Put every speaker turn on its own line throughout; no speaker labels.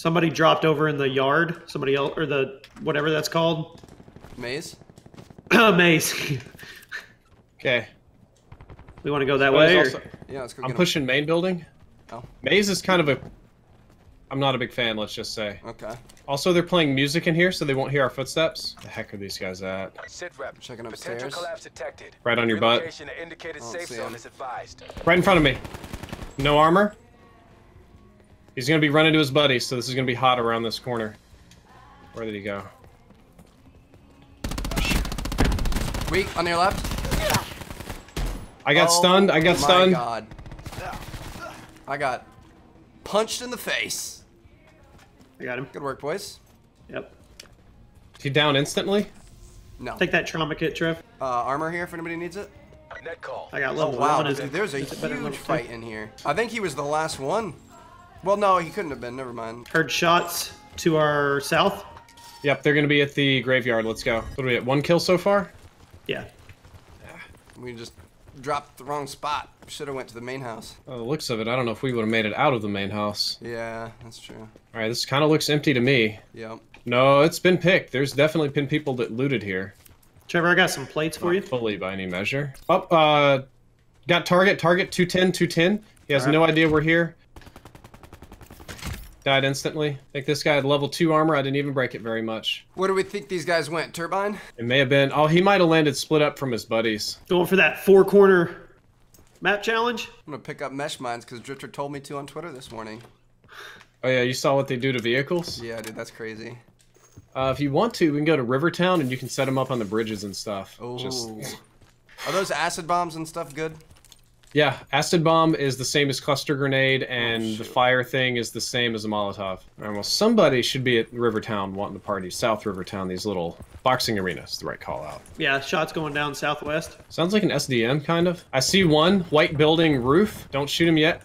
Somebody dropped over in the yard. Somebody else, or the whatever that's called,
Maze?
maze.
Okay.
we want to go that
Somebody's
way.
Also-
Yeah, let's go
I'm
get him.
pushing main building.
Oh.
Maze is kind of a. I'm not a big fan. Let's just say.
Okay.
Also, they're playing music in here, so they won't hear our footsteps. The heck are these guys at?
Sit rep.
Checking
Potential
upstairs.
collapse detected.
Right on your butt.
Indicated
Oh,
safe zone is advised.
Right in front of me. No armor. He's gonna be running to his buddy, so this is gonna be hot around this corner. Where did he go?
Weak on your left.
I got
Oh
stunned. I got
my
stunned.
God. I got punched in the face.
I got him.
Good work, boys.
Yep.
Is he down instantly?
No.
Take that trauma kit, Trev.
Uh, armor here if anybody needs it.
Net call.
I got
Oh
level
wow,
one. Is
dude, there's a
is it better than
huge fight in here. I think he was the last one. Well, no, he couldn't have been. Never mind.
Heard shots to our south.
Yep, they're gonna be at the graveyard. Let's go. What are we at? One kill so far?
Yeah. yeah.
We just dropped the wrong spot. Should have went to the main house.
Oh, the looks of it, I don't know if we would have made it out of the main house.
Yeah, that's true.
All right, this kind of looks empty to me.
Yep.
No, it's been picked. There's definitely been people that looted here.
Trevor, I got some plates for you.
Fully by any measure. Up, uh, got target, target 210, 210. He has
Alright.
no idea we're here. Died instantly. I think this guy had level 2 armor. I didn't even break it very much.
Where do we think these guys went? Turbine?
It may have been. Oh, he might have landed split up from his buddies.
Going for that four corner map challenge.
I'm gonna pick up mesh mines because Drifter told me to on Twitter this morning.
Oh, yeah, you saw what they do to vehicles?
Yeah, dude, that's crazy.
Uh, if you want to, we can go to Rivertown and you can set them up on the bridges and stuff.
Oh.
Just,
Are those acid bombs and stuff good?
Yeah, acid bomb is the same as cluster grenade, oh, and the fire thing is the same as a Molotov. All right, well, somebody should be at Rivertown wanting to party. South Rivertown, these little boxing arenas, the right call out.
Yeah, shots going down southwest.
Sounds like an SDM, kind of. I see one white building roof. Don't shoot him yet.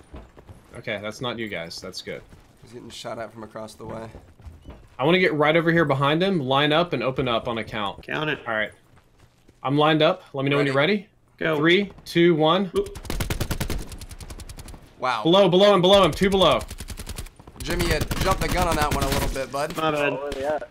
Okay, that's not you guys. That's good.
He's getting shot at from across the way.
I want to get right over here behind him, line up, and open up on a count.
Count it.
All right. I'm lined up. Let me know when you're ready.
Go.
Three, two, one.
Oop.
Wow.
Below, below him, below him. Two below.
Jimmy had jumped the gun on that one a little bit, bud.
My bad.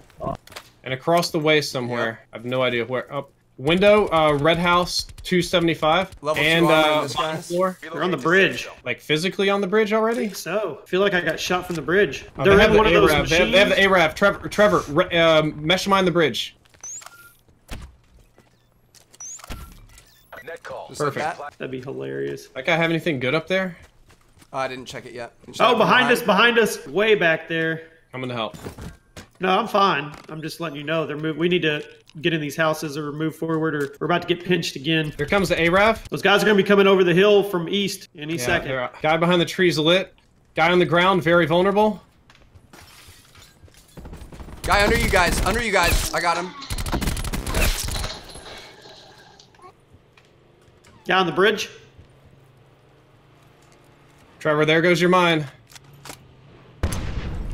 And across the way somewhere. I have no idea where. Up. Window, uh, red house, 275.
Level
and,
armor in
uh,
this
bottom floor.
They're on the bridge.
Like physically on the bridge already?
So, I feel like I got shot from the bridge.
Oh,
They're
they have
in
the
one of those
ARAV. They have,
machines.
they have the ARAV. Trevor, Trevor, re- um, mesh mine the bridge.
Net call.
Just like
Perfect.
that.
That'd be hilarious.
That guy have anything good up there?
Oh, I didn't check it yet. Check
Oh,
it
behind us, behind us, way back there.
I'm gonna help.
No, I'm fine. I'm just letting you know they're move. We need to get in these houses or move forward, or we're about to get pinched again.
Here comes the ARAV.
Those guys are gonna be coming over the hill from east any
Yeah,
second.
they're- uh, Guy behind the trees lit. Guy on the ground, very vulnerable.
Guy under you guys. Under you guys. I got him.
Down the bridge.
Trevor, there goes your mine.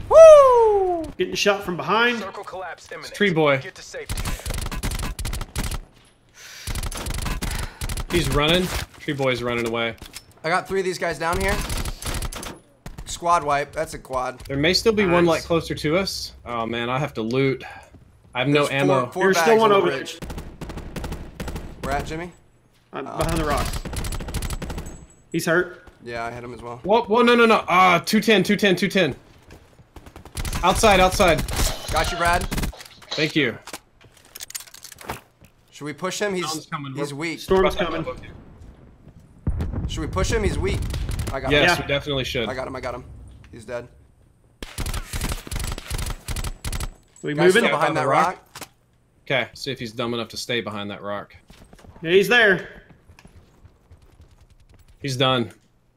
Woo!
Getting shot from behind.
Circle collapse imminent.
Tree boy.
Get to safety.
He's running. Tree boy's running away.
I got three of these guys down here. Squad wipe. That's a quad.
There may still be one like closer to us. Oh man, I have to loot. I have no ammo.
Four, four
There's still one
on
over
bridge. Where at, Jimmy?
I'm behind the rocks. He's hurt.
Yeah, I hit him as well.
Whoa, whoa, no, no, no. Ah, 210, 210, 210. Outside, outside.
Got you, Brad.
Thank you.
Should we push him? He's
coming.
he's weak.
Storm's coming.
Should we push him? He's weak. I got
Yes,
Yeah.
we definitely should.
him. I got him. I got him. He's dead.
We
Guy's
moving?
still behind that
rock?
rock.
Okay, see if he's dumb enough to stay behind that rock.
Yeah, he's there.
He's done.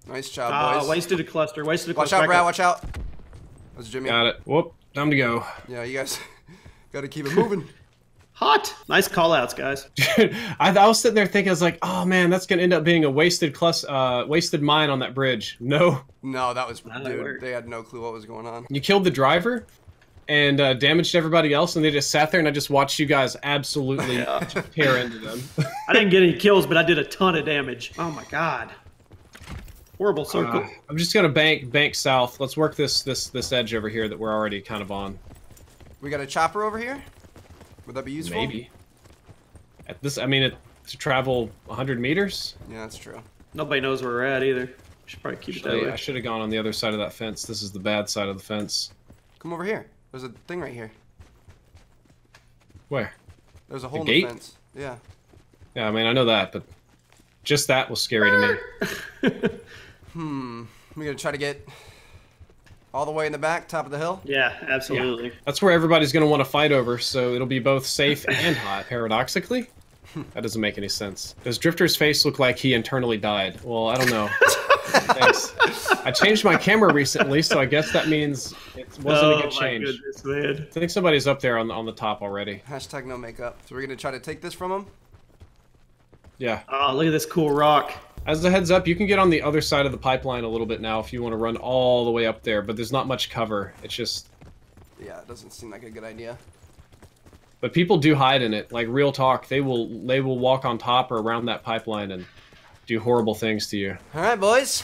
Nice job,
Ah,
boys.
wasted a cluster. Wasted a
Watch
cluster.
out, Brad. Watch out. That's Jimmy.
Got it. Whoop. Time to go.
Yeah, you guys got to keep it moving.
Hot. Nice call outs, guys.
Dude, I, I was sitting there thinking, I was like, oh man, that's gonna end up being a wasted clus, uh, wasted mine on that bridge. No,
no, that was
that
dude.
worked.
They had no clue what was going on.
you killed the driver and uh, damaged everybody else, and they just sat there, and I just watched you guys absolutely tear into them.
I didn't get any kills, but I did a ton of damage. Oh my god. Horrible circle.
Uh, I'm just gonna bank bank south. Let's work this this this edge over here that we're already kind of on.
We got a chopper over here. Would that be useful?
Maybe. At this, I mean, it, to travel 100 meters.
Yeah, that's true.
Nobody knows where we're at either. Should probably keep it that
Actually,
way.
I should have gone on the other side of that fence. This is the bad side of the fence.
Come over here. There's a thing right here.
Where?
There's a hole in
gate?
the fence. Yeah.
Yeah, I mean, I know that, but just that was scary to me.
Hmm. We're gonna try to get all the way in the back, top of the hill.
Yeah, absolutely.
That's where everybody's going to want to fight over, so it'll be both safe and hot, paradoxically. That doesn't make any sense. Does Drifter's face look like he internally died? Well, I don't know. Thanks. I changed my camera recently, so I guess that means it wasn't
oh
a good change.
my
change.
goodness, man.
I think somebody's up there on the, on the top already.
Hashtag no makeup. So we're gonna try to take this from him.
Yeah.
Oh, look at this cool rock.
As a heads up, you can get on the other side of the pipeline a little bit now if you want to run all the way up there, but there's not much cover. It's just
Yeah, it doesn't seem like a good idea.
But people do hide in it. Like real talk, they will they will walk on top or around that pipeline and do horrible things to you.
All right, boys.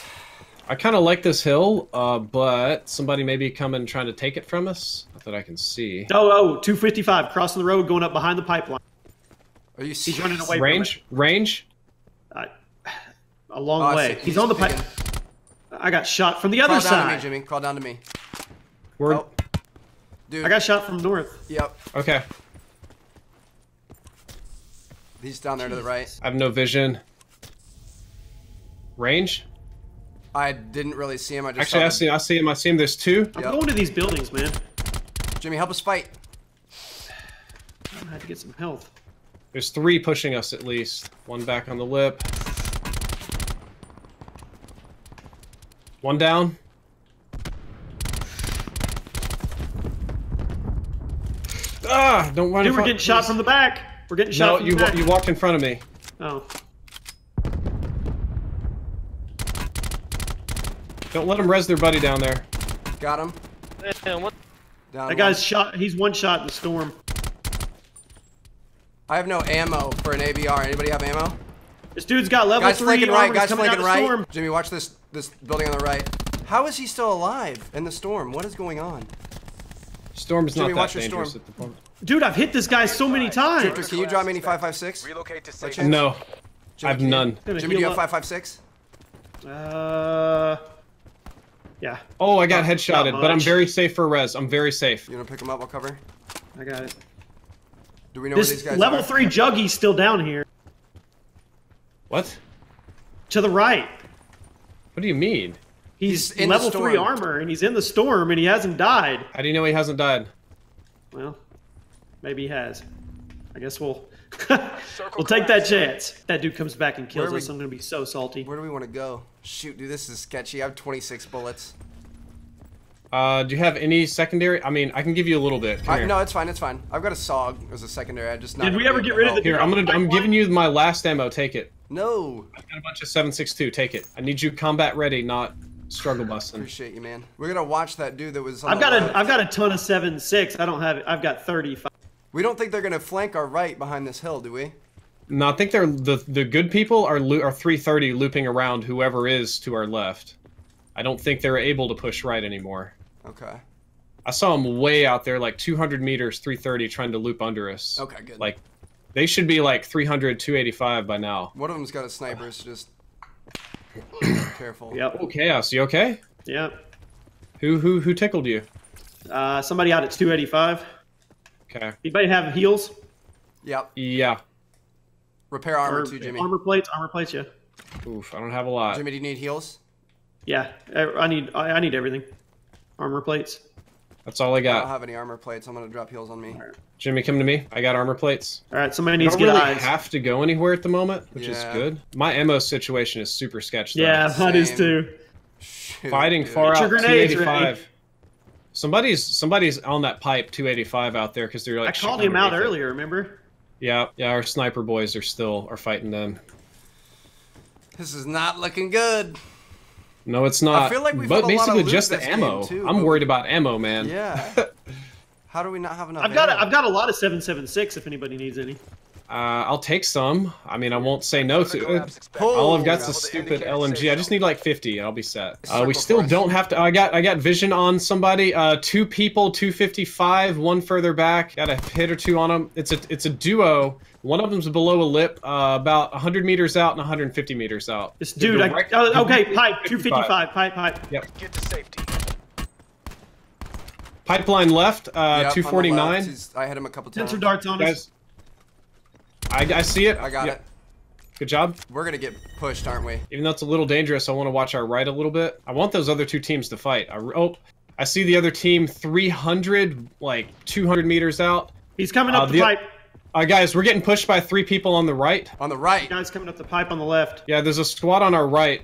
I kind of like this hill, uh, but somebody may be coming trying to take it from us. Not that I can see.
Oh, oh, 255 crossing the road, going up behind the pipeline.
Are you
He's running away
Range, range.
From it. A long
Oh,
way. He's,
He's
on the pipe. I got shot from the
Crawl
other
down to me,
side.
Jimmy. Crawl down to me.
We're
Oh. Dude.
I got shot from north.
Yep.
okay.
He's down there to the right.
I have no vision. Range.
I didn't really see him. I just
Actually,
saw
I see. I see him. I see him. There's two.
I'm going to these buildings, man.
Jimmy, help us fight.
I had to get some health.
There's three pushing us at least. One back on the lip. One down. Ah! Don't run. in
Dude, we're
front,
getting shot
please.
from the back. We're getting shot
No,
from
you
the
wa-
back.
you walked in front of me.
Oh,
Don't let them res their buddy down there.
Got him.
Man, what?
Down
that
one.
guy's shot. He's one shot in the storm.
I have no ammo for an ABR. Anybody have ammo?
This dude's got level
Guys
three
flanking right.
armor. He's
Guys
coming out
flanking
the
right.
storm.
Jimmy, watch this this building on the right. How is he still alive in the storm? What is going on?
Storm's
Jimmy,
not that
your
dangerous
storm.
at the moment.
Dude, I've hit this guy so many times.
Drifter, can you drop me any 556?
Relocate to safe.
chance?
No, I've
can you-
none.
Jimmy, do you have 556?
Uh, yeah,
Oh, I got
Not-
headshotted,
not
but I'm very safe for res. I'm very safe.
You want to pick him up? I'll cover.
I got it.
Do we know where these guys
level
are?
three Juggy's still down here
What?
to the right.
What do you mean?
He's,
He's in
level three armor and he's in the storm and he hasn't died.
How do you know he hasn't died?
Well, maybe he has. I guess we'll we'll take that chance. That dude comes back and kills
Where are
us. I'm gonna be so salty.
Where do we want to go? Shoot, dude, this is sketchy. I have 26 bullets.
Uh, do you have any secondary? I mean, I can give you a little bit.
I, no, it's fine. It's fine. I've got a Saug as a secondary. I just not.
Did we ever get rid of
help.
the-
Here, I'm gonna. I'm giving you my last ammo. Take it.
No.
I got a bunch of 7.62. Take it. I need you combat ready, not struggle busting.
Appreciate you, man. We're gonna watch that dude that was. On
I've got
left.
a I've got a ton of seven six. I don't have. I've got thirty five.
We don't think they're gonna flank our right behind this hill, do we?
No, I think they're the the good people are lo- are 330 looping around whoever is to our left. I don't think they're able to push right anymore.
Okay.
I saw them way out there, like 200 meters, 330, trying to loop under us.
Okay, good.
Like, they should be like 300, 285 by now.
One of them's got a sniper, so just careful.
Yep.
Oh, chaos. You okay?
Yep.
Who who who tickled you?
Uh, somebody out at two eighty five.
Okay.
Anybody have heals
Yep.
Yeah.
Repair armor
or
too, Jimmy.
armor plates? Armor plates. Yeah.
Oof. I don't have a lot.
Jimmy, do you need heals?
Yeah. I I need I, I need everything. Armor plates.
That's all I got.
I don't have any armor plates. I'm gonna drop heals on me.
Jimmy, come to me. I got armor plates.
All right. Somebody
I
needs
don't
to get
really
eyes.
have to go anywhere at the moment, which
Yeah.
is good. My ammo situation is super sketched. though.
yeah, mine is
Same.
too.
Shoot,
Fighting
dude.
far
Get
out
your grenades
285.
ready.
Somebody's somebody's on that pipe 285 out there because they're like.
I called him out earlier. Remember?
Yeah, yeah. Our sniper boys are still are fighting them.
This is not looking good.
No, it's not.
feel like we've
but
had a lot of
basically just the ammo.
too,
I'm worried about ammo, man.
Yeah. How do we not have enough?
I've got
ammo?
a, I've got a lot of seven seven six. If anybody needs any.
Uh, I'll take some. I mean, I won't say no to it. All I've got's a stupid LMG. I just need like 50 and I'll be set. Uh, we still don't have to. I got I got vision on somebody. Uh, two people, 255. One further back. Got a hit or two on them. It's a it's a duo. One of them's below a lip, uh, about 100 meters out and 150 meters out.
This
They're
dude, I,
direct-
oh, okay, pipe, 255, pipe, pipe.
Get to safety.
Pipeline left, uh,
Yep, on left.
249.
I had him a couple times.
Sensor darts on us.
Guys, I, I see it.
I got
Yeah.
it.
Good job.
We're gonna get pushed, aren't we?
Even though it's a little dangerous, I want to watch our right a little bit. I want those other two teams to fight. I, oh, I see the other team 300, like 200 meters out.
He's coming up
Uh,
the,
the-
pipe.
Uh, guys, we're getting pushed by three people on the right.
On the right.
Guy's coming up the pipe on the left.
Yeah, there's a squad on our right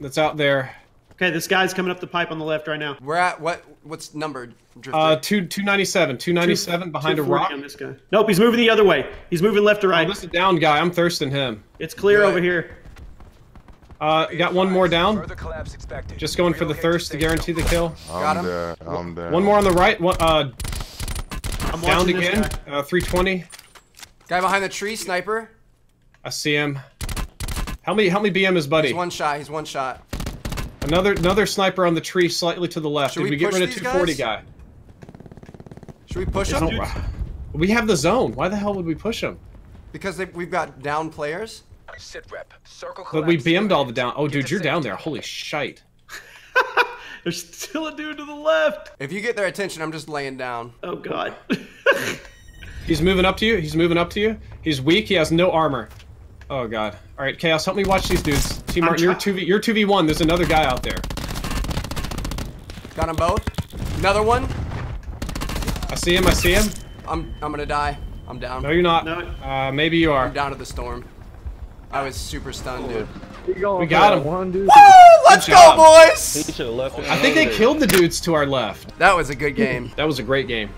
that's out there.
Okay, this guy's coming up the pipe on the left right now.
We're at what? What's numbered? Drifter?
Uh, two, 297, 297 behind a rock.
on this guy. Nope, he's moving the other way. He's moving left to
Oh,
right.
this is down guy. I'm thirsting him.
It's clear
Good.
over here.
Uh, got one more down.
Further collapse expected.
Just going for the thirst to guarantee the kill.
Got
I'm
him.
dead. I'm dead.
One more on the right. One, uh,
I'm
downed
watching this
again. Uh, 320.
Guy behind the tree, sniper.
I see him. Help me, help me BM his buddy.
He's one shot. He's one shot.
Another another sniper on the tree slightly to the left.
Should
Did
we
we, get rid of 240
guys?
guy?
Should we push
I
him?
we have the zone. Why the hell would we push him?
Because they, we've got down players.
Sit rep. Circle
But we
collapse
BM'd all the down. Oh,
Get
dude, you're down there. Holy shite.
There's still a dude to the left.
If you get their attention, I'm just laying down.
Oh god.
He's moving up to you. He's moving up to you. He's weak. He has no armor. Oh god. All right, Chaos, help me watch these dudes. TmarTn, you're two v. You're two v one. There's another guy out there.
Got them both. Another one.
I see him. I see him.
I'm I'm gonna die. I'm down.
No, you're not.
No.
Uh, maybe you are.
I'm down to the storm. I was super stunned, dude.
We got him.
One dude.
Woo! Let's go, boys!
should have left it.
I think they killed the dudes to our left.
That was a good game.
That was a great game.